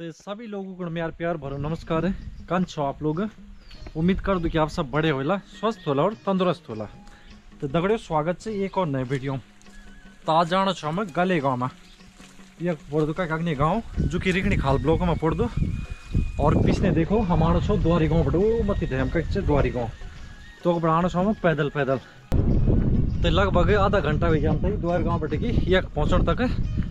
बड़ी होला हो। का छोड़ी से हम्म कदा परिवार वाले में। परिवार वाला गाँव जो वाला बस खाल सब हाँ तीस अच्छा और देखो हमारा छो द्वारी गाँव बटो मत थे हम कहे द्वारी गाँव। तो बनाना छो हम पैदल पैदल। तो लगभग आधा घंटा भी जानते द्वारी गाँव बटे की एक पिछने गाँव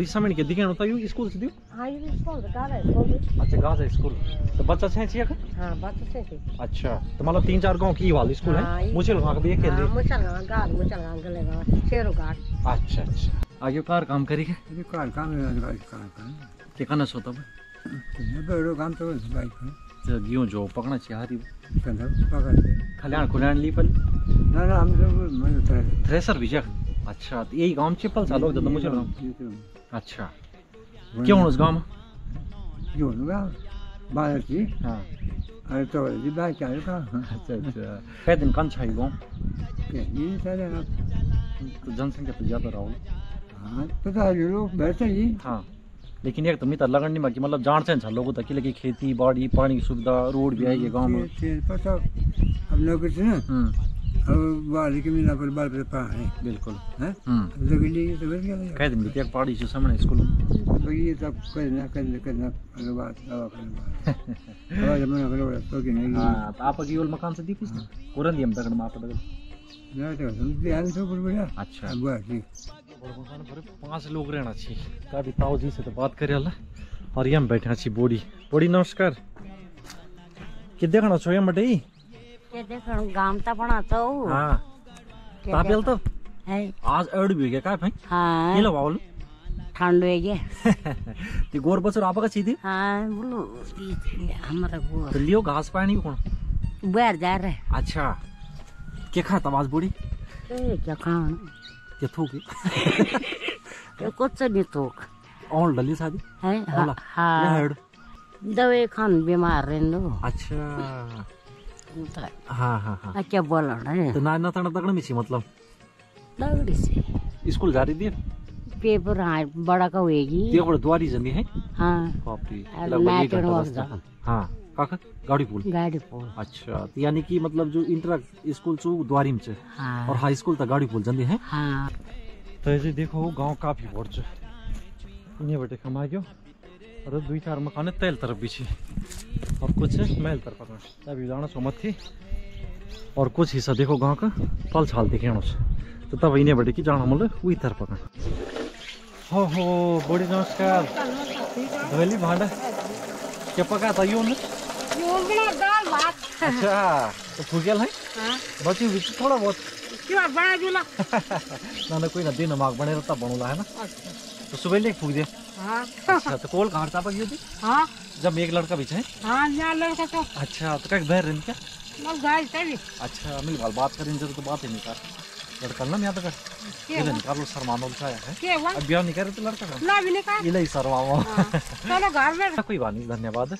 इस समय के दिखे होता है स्कूल से दियो? हाँ ये भी स्कूल का है स्कूल में अच्छा गाँव से स्कूल? तो बच्चा छे छिया हाँ से थी। अच्छा तो मतलब तीन चार गाँव की वाली स्कूल हाँ, है मुझे गाँव का भी हाँ खेल मुचल गाँव गाल मुचल गाँव गले गाँव शेरू अच्छा अच्छा। आगे कार काम करी के ये कार काम है कार काम कर के कना सोता बे? ये बड़ो काम तो बाइक अच्छा, जो गियो जो पकड़ना चाहिए हारी कंधा पकड़ ले। खल्याण खुल्याण ली पल ना ना हम सब मैं थ्रेसर भी जा? अच्छा तो यही गाँव चप्पल सालो जब तो मुझे तो- अच्छा। क्यों उस गाँव जो गाँव? बाहर की हाँ। अरे तो जी बाहर क्या है कहाँ अच्छा अच्छा। कई दिन कम चाहिए गाँव? ये सारे तो जनसंख्या तो ज़्यादा रहो लोग बैठे ही। हाँ लेकिन एक तो मित्र लगन नहीं बाकी मतलब जान से अच्छा लोगों तक कि खेती बाड़ी पानी की सुविधा रोड भी है गाँव में। पता हम लोग ना हम्म। के मिला पर बाल पर पा है। बिल्कुल। हैं? हम्म। लोग तो बढ़ गया कै दिन बीते एक पहाड़ी से सामने स्कूल। तो ये सब करना करना करना बात दवा करना दवा जमाना करो तो कि नहीं। हाँ तो आप अगी ओल मकान से दी कुछ? कुरन दियम तक माप तक ना तो हम ध्यान से ऊपर बढ़िया अच्छा। ही पाँच लोग रहना चाहिए तो ताऊ जी से तो बात करे अल्लाह और ये हम बैठे छी बोडी। बोडी नमस्कार। के देखना छो ये मटे ये देखो गाँव ता बना तो। हाँ। तापेल तो है। आज अड़ भी गया काय भाई? हाँ। ये लो बावल। ठंड है ये ती गोर बचर आपका सीधी हाँ बोलो हमारा वो तो लियो घास पानी कौन बाहर जा रहे। अच्छा। के खा आज बोडी? ए क्या खान थूकी ये कुछ नहीं तो। और डली शादी है? हाँ हाँ। हेड दवाई खान बीमार रहने अच्छा। तो हाँ हाँ हाँ। क्या बोला तो ना ना तण तकड़ मिसी मतलब? से। स्कूल जा रही थी? पेपर हाँ बड़ा का होएगी। ते बड़ द्वारी जंदी है? हाँ। बाप रे मैं। हाँ। काका? गाड़ी पुल गाड़ी को अच्छा तो यानी कि मतलब जो इंटर स्कूल छु द्वारी में छ? हाँ। और हाई स्कूल तक गाड़ी पुल जंदी है? हाँ। तो ऐसे देखो गाँव काफ़ी बड़ छ। इन्हें बटे कमा गयो। और दुई चार मकान तेल तरफ़ भी छी। और कुछ महल तरफ़ में। अभी जाना सो मत थी। और कुछ हिस्सा देखो गाँव का पल छाल दिखेणो छ। तो तब इन्हें बड़े की जाना मतलब वही तरफ़ का हो हो बड़ी नमस्कार। धोली भांडा। क्या पका था यो ने दाल भात अच्छा तो है हाँ। बची हुई थोड़ा बहुत। क्यों बड़ा जुला। ना ना कोई ना दिन माग बने रहता बनूला है ना? तो सुबह ले फूक दिया हाँ। अच्छा तो कोल कहाँ हाँ। जब एक लड़का भी है। हाँ यहाँ लड़का तो। अच्छा तो क्या बहर रही क्या? अच्छा मिल बाल बात करें ज़रूर तो बात ही नहीं कर। लड़का ना यहाँ तक ये निकाल शर्मानो है। अब ब्याह नहीं करे तो लड़का ना भी शर्माओ। हाँ, चलो घर में कोई बात नहीं धन्यवाद।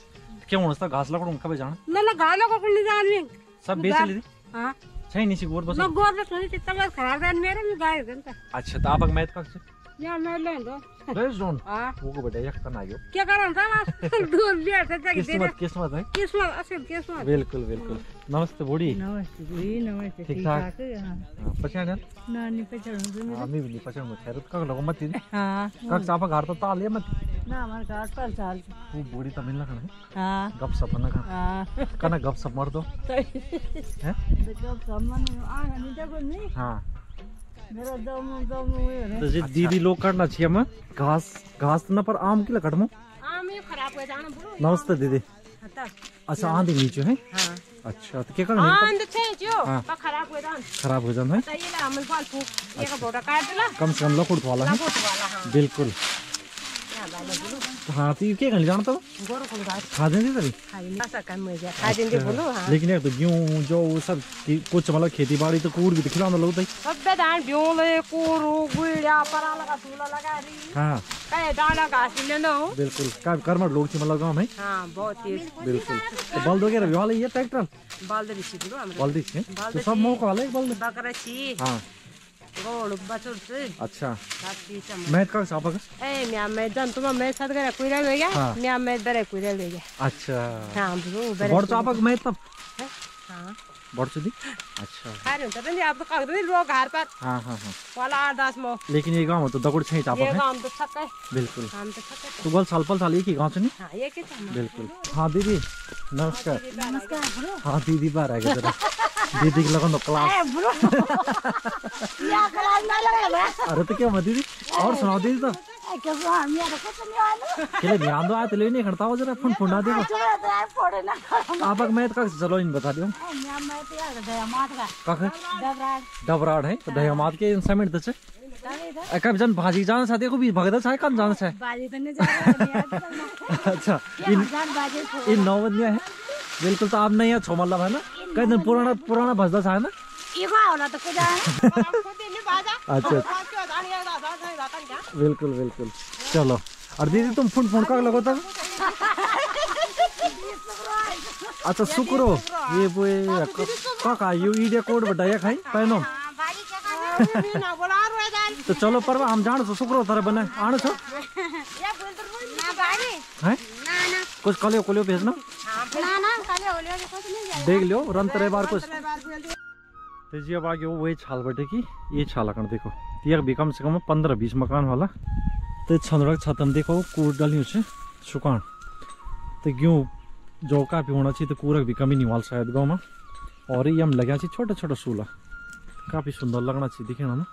क्यों होता घास लकड़ू कब जाना। ना ना को कुछ नहीं जान सब बेच ली हाँ। छै नहीं सी गोर बस। मैं गोर में थोड़ी तबीयत खराब है मेरे भी गाय अच्छा तो मैथ का से? यहाँ मैं ले दो डोन हाँ। वो को बेटा तना क्या करना था दूर भी ऐसे जगह दे किस्मत किस्मत है? किस्मत असल किस्मत। बिल्कुल बिल्कुल। नमस्ते बूढ़ी। नमस्ते जी नमस्ते ठीक ठाक हाँ पे चढ़ो हामी भी पछाण में खैर का लगो मत हाँ? का चापा घर तो ताल लिया मत। ना हमारे घर पर चाल वो बूढ़ी तो मिलना कना हाँ। गप सप ना का हाँ। कना गप सप मर दो। हैं? तो जब सम्मान आ नहीं जब नहीं? हाँ। मेरा दम दम हुए तो जी दीदी लोग करना चाहिए मैं घास घास तो ना पर आम की लकड़ में। आम ये खराब हो जाना बुरो नमस्ते दीदी। अच्छा आंधी नीचे है? हाँ। अच्छा तो क्या करना है? छे जो हाँ। खराब हो जान। खराब हो जाना है? ला हम फल फूक ये का बोटा काट दिला कम से कम लकुड़ वाला है? हाँ। बिल्कुल। बुलो हाँ तो ये क्या करना हो को गाय खा देंगे हो हाँ। लेकिन एक तो गेहूँ जो सब कुछ मतलब खेती बाड़ी तो कूड़ भी तो खिलाना लोग सब दान ब्योले कोरो गुड़िया परा लगा सूला लगा रही हाँ। कहे दाना घास ले लो। बिल्कुल। का कर्मठ लोग थी मतलब गाँव में हाँ बहुत तेज बिल्कुल। तो बल्द वगैरह भी वाला ये ट्रैक्टर? बल्दी तो सब मौका वाला है बल्द? बकरा हाँ। अच्छा। साथी चम मैं का सापक ए म्या मैं जन तुम साथ करे कुइरा ले गया? हाँ। म्या मैं दरे कुइरा ले गया। अच्छा। हाँ ब्रो तो बरे बड़ चापक मैं तब हाँ। बड़ चुदी अच्छा। खारे हुन्छ नि अब काग नि रो घर पर हाँ हाँ हाँ। वाला लेकिन ये गाँव तो दगुड़ छे चापक ये तो छक्कै। बिल्कुल। हम तो छक्कै। तो गल साल पल साल एक ही गाँव हाँ छ बिल्कुल। हाँ दीदी नमस्कार। नमस्कार ब्रो हाँ दीदी बाहर आएगा जरा। दीदी की लगन तो क्लास। ए ब्रो या क्लास ना लगा अरे तो क्या मत दीदी? और सुनाओ दीदी तो। के केले ध्यान दो आते नहीं खड़ता हो जरा फ़ोन ना देखो फोड़े ना आप मैं तो चलो इन बता दियो। का डबराड है तो दहमात के इंस्ट्रूमेंट दचे कब जन भाजी जाना चाहते को भी भगदा चाहे कन जाना तो जा अच्छा इन इन नौ बजे है। बिल्कुल तो आप नहीं है छो मतलब है ना? कई दिन पुराना पुराना भजदा चाहे ना? इवा होला त कुदा अच्छा। बिल्कुल बिल्कुल। चलो। और दीदी तुम फ़ोन फ़ोन का लगो तब अच्छा शुक्र ये वो का का यू ईडिया कोड बटाया खाई पहनो। तो चलो पर हम जान सो शुक्र तरह बने। आने छो है? कुछ कलियो कलियो भेजना? देख लियो रन तेरे बार कुछ। तो जी अब आगे वो वही छाल बटे की ये छाल अकण देखो। ये भी कम से कम पंद्रह बीस मकान वाला। तो छंदरक छतम देखो कूड़ डालियो छे सुकान। तो गेहूँ जो काफ़ी होना चाहिए तो कूरक भी कमी नहीं वाल शायद गाँव में। और ये हम लगे छोटा छोटा सूला। काफ़ी सुंदर लगना चाहिए दिखेना में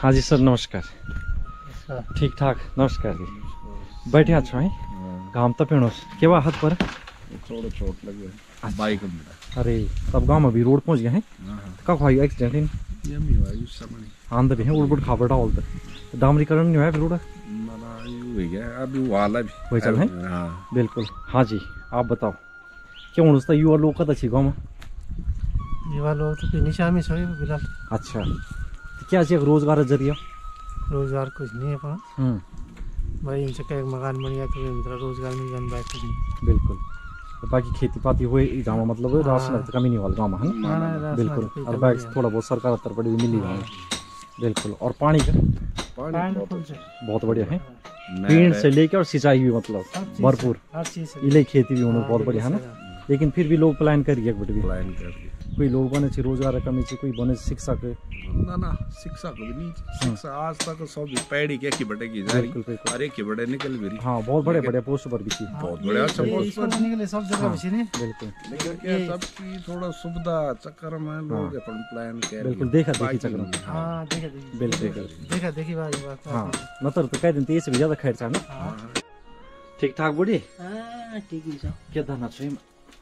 हाँ जी सर नमस्कार। ठीक ठाक नमस्कार जी। बैठे अच्छो है? घाम तो पीणोस के बा हाथ पर? थोड़ा चोट लगी बाइक अरे तब गाँव में भी रोड पहुँच गए हैं। हाँ कब हुआ एक्सीडेंट इन? ये भी है उड़बुड़ खाबड़ा बोलते तो डामरीकरण नहीं हुआ फिर रोड माना ये हो गया अभी वाला भी वही चल है? हाँ। बिल्कुल। हाँ जी आप बताओ। क्यों उनस्ता युवा लोग कत अच्छी गाँव में? युवा लोग तो कहीं शामिल हो फ़िलहाल। अच्छा। तो क्या चाहिए रोज़गार ज़रिया? रोज़गार कुछ नहीं है पास हम्म। भाई इनसे कहीं मकान बन गया तो रोज़गार मिल जाने बात कुछ नहीं। बिल्कुल। तो बाकी खेती पाती हुए गाँव में मतलब राशन की कमी नहीं वाला गाँव में है ना? हाँ, बिल्कुल। और बाकी थोड़ा बहुत सरकार तरफ़ भी मिली गाँव बिल्कुल। और पानी का? पानी पानी बहुत बढ़िया है? नहर पेड़ से लेके और सिंचाई भी मतलब भरपूर। हर इले खेती भी होना हाँ, बहुत बढ़िया है ना? लेकिन फिर भी लोग प्लान करिए भी। प्लान करके कोही लोग बने चाहिँ रोज़गार कमी चाहिँ कोही बने शिक्षाको ना ना शिक्षा को भी नहीं शिक्षा आज तक सब पैड़ी के की बटे की जा रही अरे की बटे निकल भी रही। हाँ बहुत बड़े बड़े पोस्ट पर भी थी बहुत बड़े अच्छा स्कूल से निकले सब जगह बची ने? बिल्कुल। लेकिन क्या सबकी थोड़ा सुविधा चक्कर में लोग अपन प्लान कर बिल्कुल देखा देखी चक्र में। हाँ देखा देखी। बिल्कुल देखा देखी भाई बात। हाँ नत्र त कहीँ दिन त यसो ज़्यादा खैर छ होइन ठिक ठाक बुढी? ठिकै छ के धन्ना छु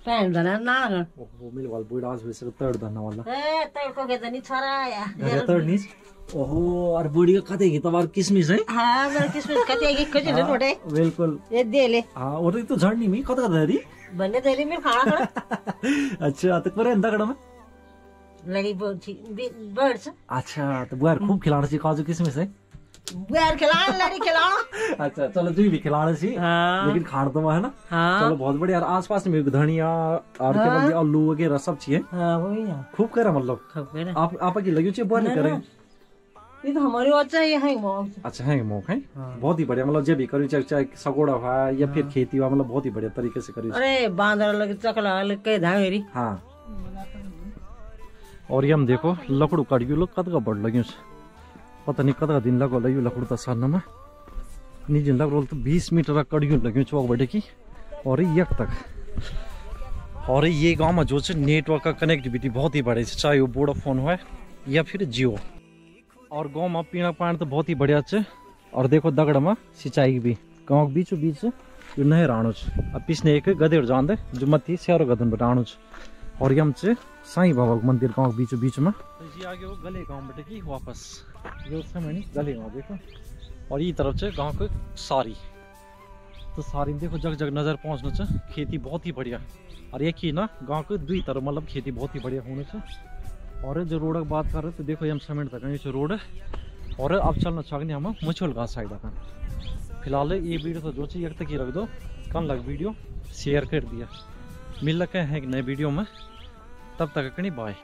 टाइम धना ओहो वाल आज तड वाला ए नि छोरा या तड ओहो कतै किसमिस है हाँ मेरे कति बिल्कुल हाँ और तो झड़नी मी कता कता दी खाना अच्छा तो करे अंदा कड़म लगी अच्छा तो बुआर खूब खिलाना सी काजू किसमिस है बुआर खिलाना लड़ी खिलाना। अच्छा चलो तू भी खिलाना सी। हाँ। लेकिन खाना तो है ना। हाँ। चलो बहुत बढ़िया। यार आस पास में धनिया और हैं, आलू वगैरह सब चाहिए। हाँ खूब करा मतलब। है आप आप की लगी चाहिए बोल करें। ये तो हमारी अच्छा ये है मॉम अच्छा है मोक है। बहुत ही बढ़िया मतलब जब भी करी चाहे चाहे सगोड़ा हुआ या फिर खेती हुआ मतलब बहुत ही बढ़िया तरीके से करी। अरे बांदर लगे चकला लगे के हाँ। और ये हम देखो लकड़ू काटियो लोग कत का बड़ लग्यो छ पता नहीं कत का दिन लगो लग्यो लकड़ू त सर्नमा निजी लग रोल तो 20 मीटर कड़ियो लग्यो चौक बड़े की। और यक तक। और ये गाँव में जो नेटवर्क का कनेक्टिविटी बहुत ही बढ़िया है चाहे वो वोडाफोन हो या फिर जियो और गाँव में पीना पानी तो बहुत ही बढ़िया है और देखो दगड़ में सिंचाई भी। गाँव के बीचों बीच यो नहर आणु अब पिछने एक गदेहरू जाँदै, जो मथि स्यारो गदनबाट आणु छ और यम चाहिँ साईं बाबाको मंदिर गाउँको बीचों बीचमा आगे गले गाउँबाट कि वापस। गले गाउँ देखो और यी तरफ़ चाहिँ गाउँको सारी। तो सारी में देखो जग जग नज़र पहुँच्नु छ खेती बहुत ही बढ़िया। और एक ही ना गाँव के दुई तरफ़ मतलब खेती बहुत ही बढ़िया होने छ और जो रोड की बात कर रहे तो देखो हम सीमेंट तक ये रोड है। और अब चलना चाहने हम मुचुल घास साइड का फ़िलहाल ये वीडियो तो जो चाहिए एक तक ही रख दो। कम लग वीडियो शेयर कर दिया। मिल लगे हैं एक नए वीडियो में। तब तक कहीं बाय।